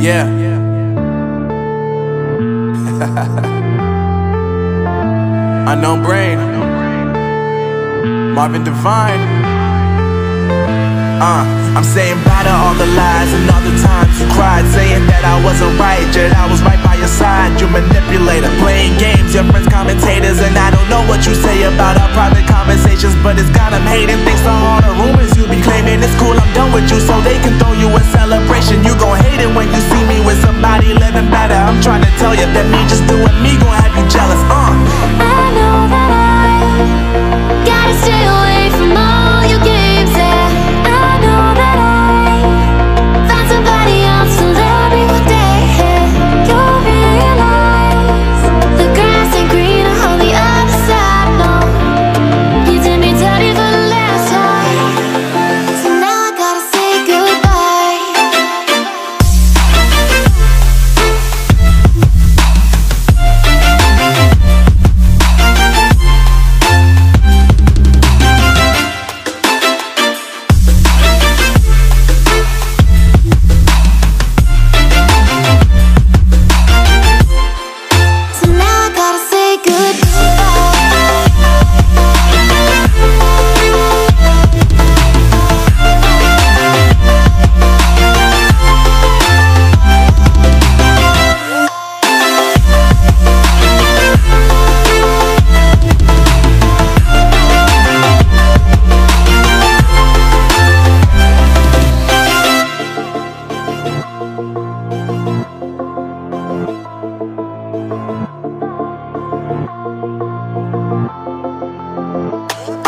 Yeah. Unknown brain. Marvin Divine. Uh, I'm saying bye to all the lies and all the times you cried, saying that I wasn't right, yet I was right by your side. You manipulator, playing games, your friends commentators, and I don't know what you say about our private conversations, but it's got them hating. Thanks to all the rumors you me just doing me gon' have you jealous. Uh.